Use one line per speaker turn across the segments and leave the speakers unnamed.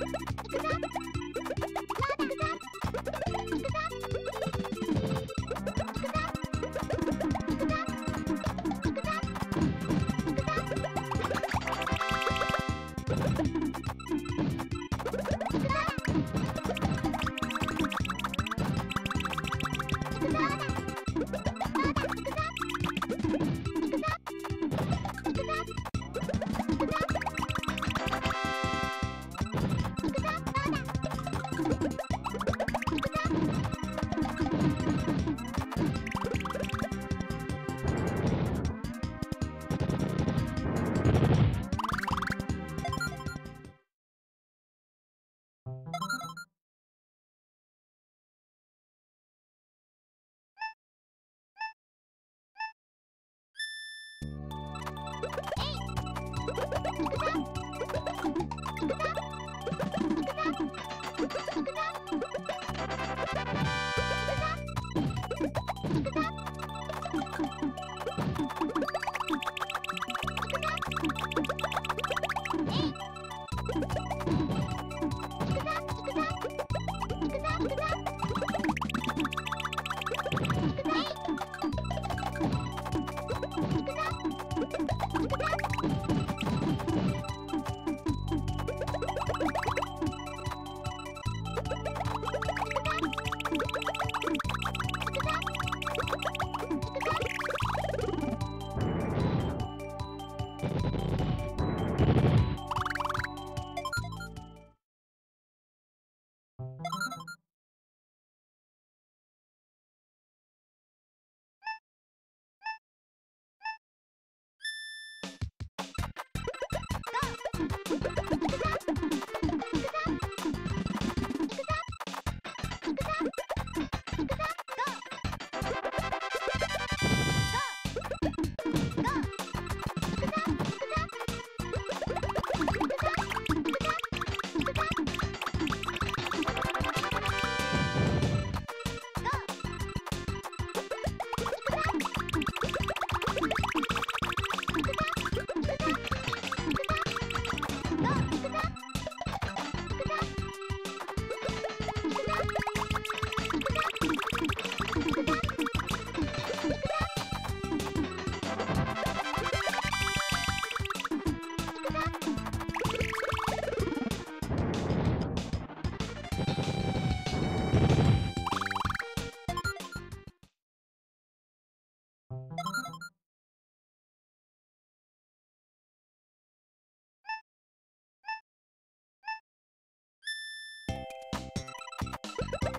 くぞ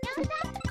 Don't touch me!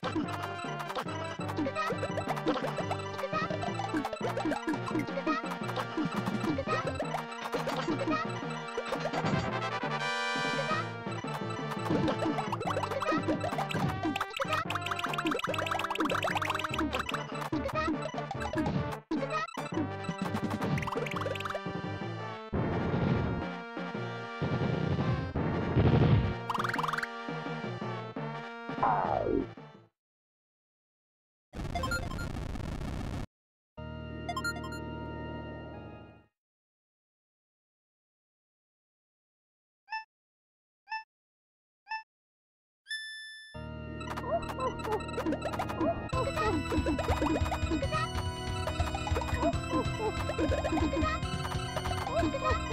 くぞ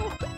Oh,